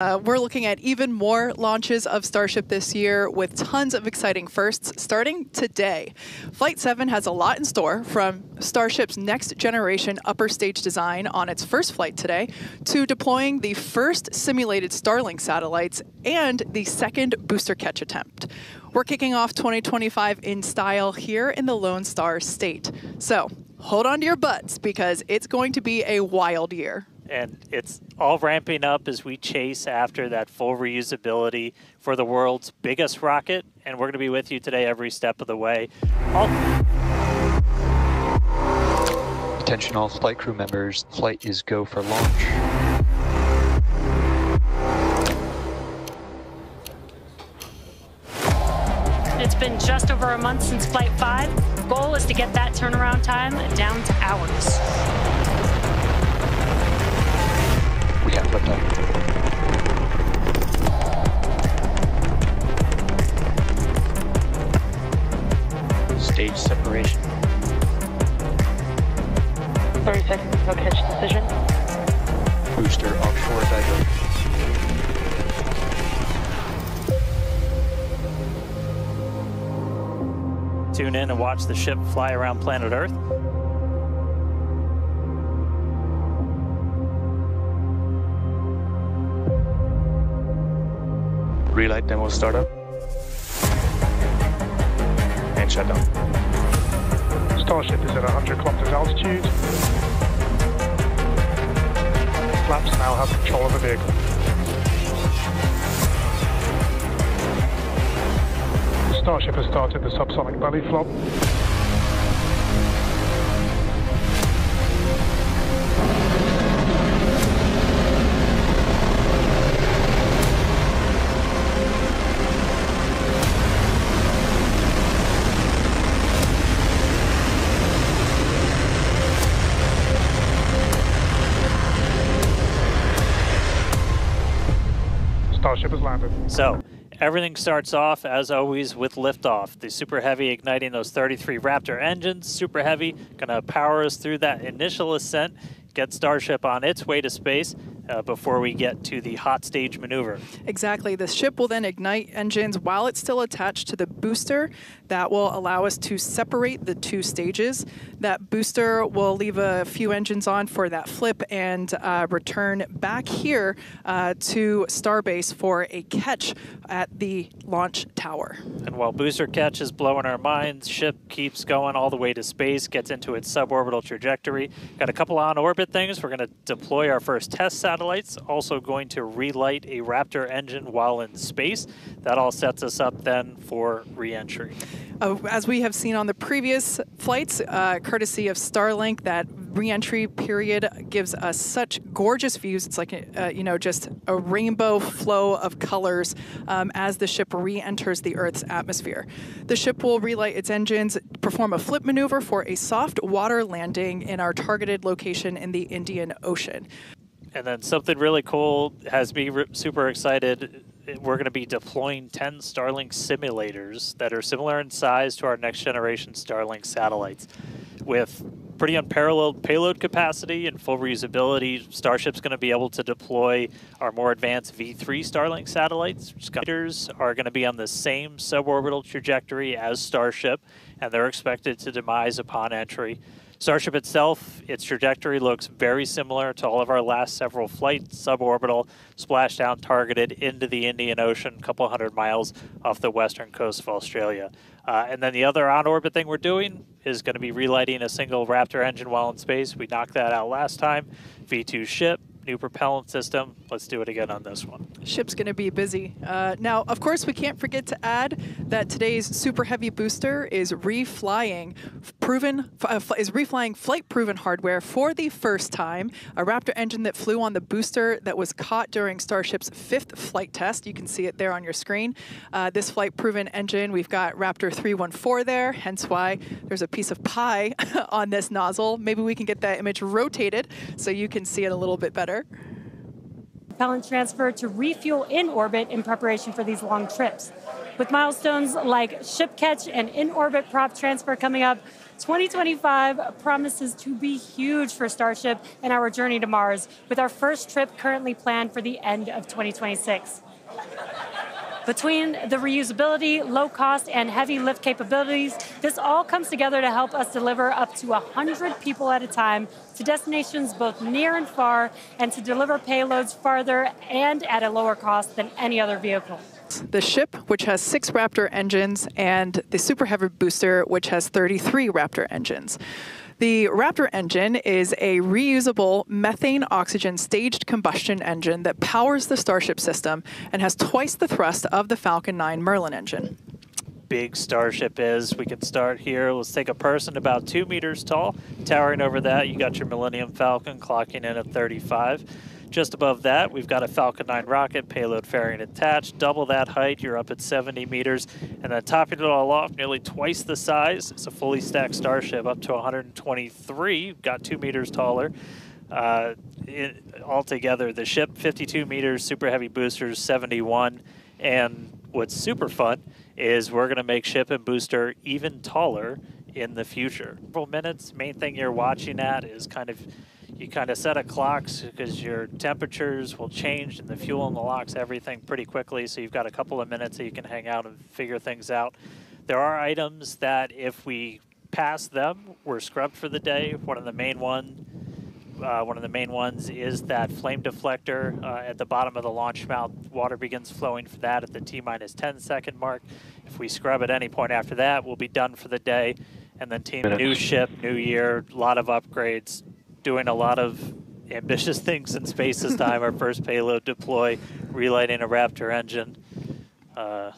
Uh, we're looking at even more launches of Starship this year with tons of exciting firsts starting today. Flight 7 has a lot in store from Starship's next generation upper stage design on its first flight today to deploying the first simulated Starlink satellites and the second booster catch attempt. We're kicking off 2025 in style here in the Lone Star State. So hold on to your butts because it's going to be a wild year and it's all ramping up as we chase after that full reusability for the world's biggest rocket, and we're going to be with you today every step of the way. All Attention all flight crew members, flight is go for launch. It's been just over a month since Flight 5. Goal is to get that turnaround time down to hours. We can't. Stage separation. 30 seconds until catch decision. Booster offshore diverge. Tune in and watch the ship fly around planet Earth. Relight demo startup. And shut down. Starship is at 100 kilometers altitude. Flaps now have control of the vehicle. Starship has started the subsonic belly flop. Oh, Starship has landed. So, everything starts off, as always, with liftoff. The Super Heavy igniting those 33 Raptor engines. Super Heavy going to power us through that initial ascent, get Starship on its way to space, uh, before we get to the hot stage maneuver. Exactly. The ship will then ignite engines while it's still attached to the booster. That will allow us to separate the two stages. That booster will leave a few engines on for that flip and uh, return back here uh, to Starbase for a catch at the launch tower. And while booster catch is blowing our minds, ship keeps going all the way to space, gets into its suborbital trajectory. Got a couple on orbit things. We're going to deploy our first test satellite satellites, also going to relight a Raptor engine while in space. That all sets us up then for reentry. Uh, as we have seen on the previous flights, uh, courtesy of Starlink, that reentry period gives us such gorgeous views. It's like, a, uh, you know, just a rainbow flow of colors um, as the ship re-enters the Earth's atmosphere. The ship will relight its engines, perform a flip maneuver for a soft water landing in our targeted location in the Indian Ocean. And then something really cool has me super excited. We're going to be deploying 10 Starlink simulators that are similar in size to our next generation Starlink satellites. With pretty unparalleled payload capacity and full reusability, Starship's going to be able to deploy our more advanced V3 Starlink satellites. Skyters are going to be on the same suborbital trajectory as Starship, and they're expected to demise upon entry. Starship itself, its trajectory looks very similar to all of our last several flights, suborbital, splashdown targeted into the Indian Ocean, a couple hundred miles off the western coast of Australia. Uh, and then the other on-orbit thing we're doing is going to be relighting a single Raptor engine while in space. We knocked that out last time. V2 ship, new propellant system. Let's do it again on this one. Ship's going to be busy. Uh, now, of course, we can't forget to add that today's Super Heavy booster is reflying proven uh, is reflying flight proven hardware for the first time. A Raptor engine that flew on the booster that was caught during Starship's fifth flight test. You can see it there on your screen. Uh, this flight proven engine, we've got Raptor 314 there, hence why there's a piece of pie on this nozzle. Maybe we can get that image rotated so you can see it a little bit better. propellant transfer to refuel in orbit in preparation for these long trips. With milestones like ship catch and in orbit prop transfer coming up, 2025 promises to be huge for Starship and our journey to Mars, with our first trip currently planned for the end of 2026. Between the reusability, low cost, and heavy lift capabilities, this all comes together to help us deliver up to 100 people at a time to destinations both near and far, and to deliver payloads farther and at a lower cost than any other vehicle. The ship, which has six Raptor engines, and the Super Heavy booster, which has 33 Raptor engines. The Raptor engine is a reusable methane oxygen staged combustion engine that powers the Starship system and has twice the thrust of the Falcon 9 Merlin engine. Big Starship is. We can start here. Let's take a person about two meters tall. Towering over that, you got your Millennium Falcon clocking in at 35. Just above that, we've got a Falcon 9 rocket, payload fairing attached. Double that height, you're up at 70 meters. And then topping it all off, nearly twice the size, it's a fully stacked Starship up to 123, got two meters taller. Uh, it, altogether, the ship 52 meters, super heavy boosters 71. And what's super fun is we're going to make ship and booster even taller in the future. Several minutes, main thing you're watching at is kind of you kind of set a clocks because your temperatures will change and the fuel and the locks everything pretty quickly so you've got a couple of minutes that you can hang out and figure things out there are items that if we pass them we're scrubbed for the day one of the main one uh, one of the main ones is that flame deflector uh, at the bottom of the launch mount. Water begins flowing for that at the T minus 10 second mark. If we scrub at any point after that, we'll be done for the day. And then team new ship, new year, a lot of upgrades, doing a lot of ambitious things in space this time. Our first payload deploy, relighting a Raptor engine. Uh,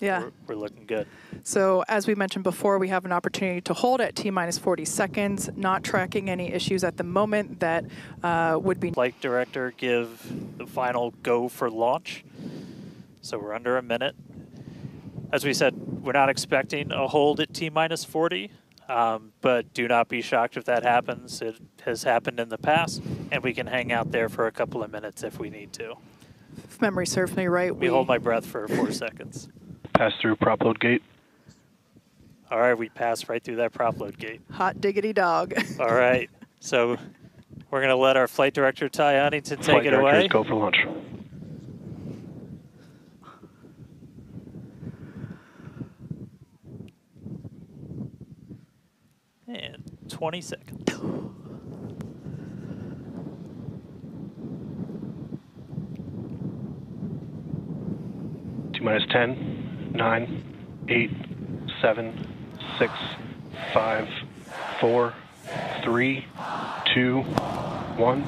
Yeah. we're, we're looking good. So as we mentioned before, we have an opportunity to hold at T minus 40 seconds, not tracking any issues at the moment that uh, would be Flight director give the final go for launch. So we're under a minute. As we said, we're not expecting a hold at T minus 40, um, but do not be shocked if that happens. It has happened in the past, and we can hang out there for a couple of minutes if we need to. if memory serves me right. We hold my breath for four seconds. Pass through prop load gate. All right, we pass right through that prop load gate. hot diggity dog. All right, so we're going to let our flight director, Ty Huntington, take Flight it directors, away. go for launch. And 20 seconds. T minus 10, 9, 8, 7, 6, 5, 4, 3, 2, 1.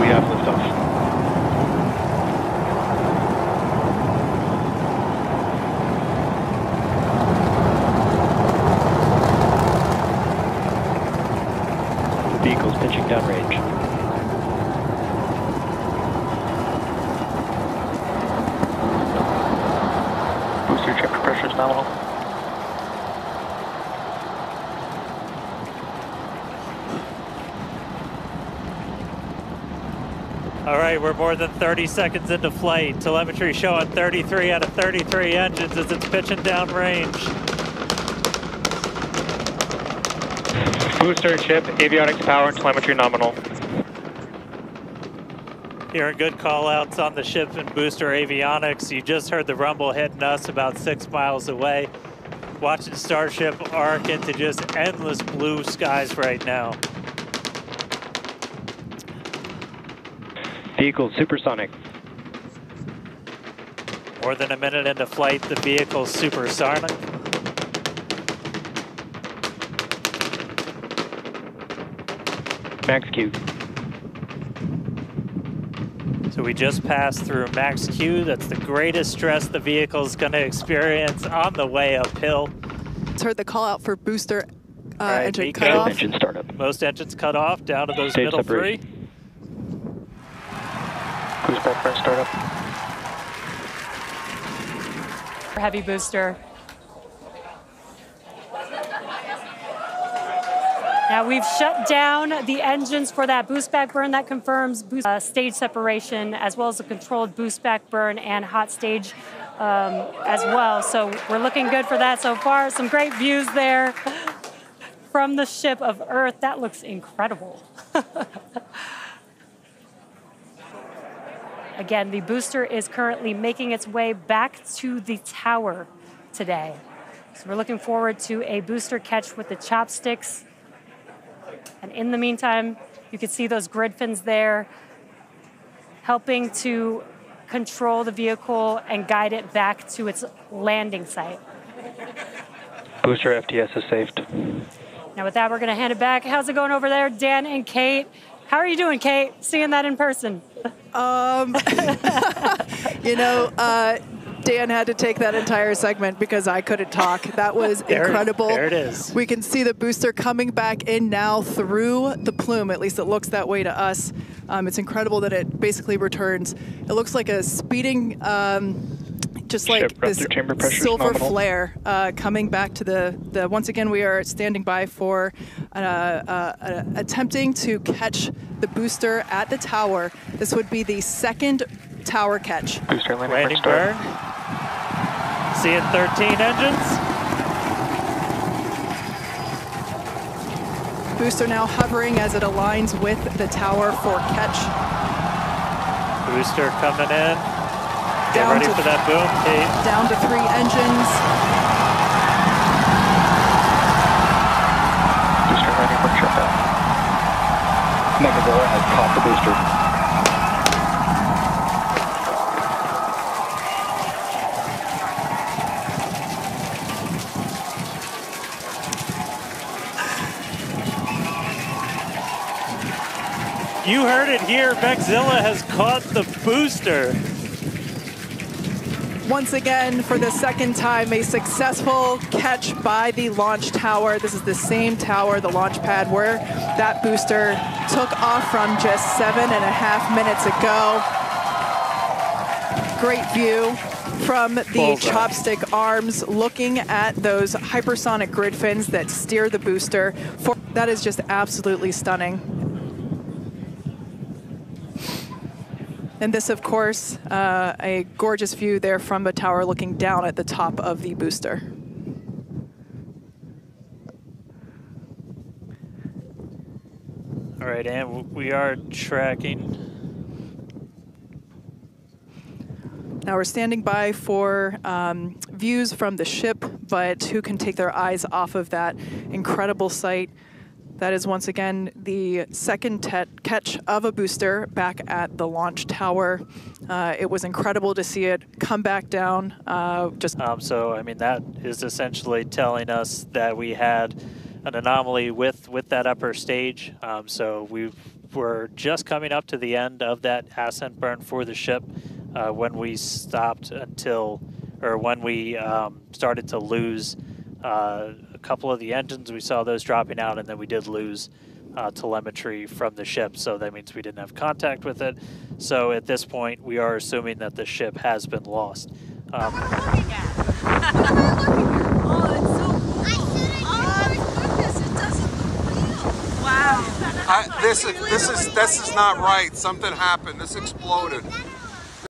We have liftoff. Vehicle's pitching downrange. Booster check pressure is nominal. All right, we're more than 30 seconds into flight. Telemetry showing 33 out of 33 engines as it's pitching down Booster chip, avionics power, and telemetry nominal. Hearing good call outs on the ship and booster avionics. You just heard the rumble hitting us about six miles away. Watching Starship arc into just endless blue skies right now. Vehicle supersonic. More than a minute into flight, the vehicle's supersonic. Max Q. So we just passed through max Q. That's the greatest stress the vehicle's going to experience on the way uphill. It's heard the call out for booster uh, All right, engine MECO. cutoff. Engine startup. Most engines cut off down to those Stage middle separation. three. Cruise preference startup. Heavy booster. Now we've shut down the engines for that boost back burn that confirms boost, uh, stage separation as well as a controlled boost back burn and hot stage um, as well. So we're looking good for that so far. Some great views there from the ship of Earth. That looks incredible. Again, the booster is currently making its way back to the tower today. So we're looking forward to a booster catch with the chopsticks and in the meantime, you can see those grid fins there helping to control the vehicle and guide it back to its landing site. Booster FTS is safed. Now, with that, we're going to hand it back. How's it going over there, Dan and Kate? How are you doing, Kate? Seeing that in person? Um, you know, uh, Dan had to take that entire segment because I couldn't talk. That was There- incredible. there it is. We can see the booster coming back in now through the plume. At least it looks that way to us. Um, it's incredible that it basically returns. It looks like a speeding, um, just like this rupture chamber pressure is silver nominal. flare uh, coming back to the, the. Once again, we are standing by for uh, uh, uh, attempting to catch the booster at the tower. This would be the second tower catch. Booster landing, Landing burn burn. Start. Seeing 13 engines. Booster now hovering as it aligns with the tower for catch. Booster coming in. Get Down ready to- for that boom, Kate. Down to three engines. Booster landing burn shutdown. Mechazilla has caught the booster. Heard it here. Mechazilla has caught the booster. Once again, for the second time, a successful catch by the launch tower. This is the same tower, the launch pad, where that booster took off from just seven and a half minutes ago. Great view from the Bullseye. chopstick arms looking at those hypersonic grid fins that steer the booster. For, that is just absolutely stunning. And this, of course, uh, a gorgeous view there from the tower looking down at the top of the booster. All right, and we are tracking. Now we're standing by for um, views from the ship, but who can take their eyes off of that incredible sight? That is once again the second catch of a booster back at the launch tower. Uh, it was incredible to see it come back down. Uh, just Um, so, I mean, that is essentially telling us that we had an anomaly with, with that upper stage. Um, so we were just coming up to the end of that ascent burn for the ship uh, when we stopped until, or when we um, started to lose uh, a couple of the engines. We saw those dropping out, and then we did lose uh, telemetry from the ship. So that means we didn't have contact with it. So at this point, we are assuming that the ship has been lost. Um, I, this is this is this is not right. Something happened. This exploded.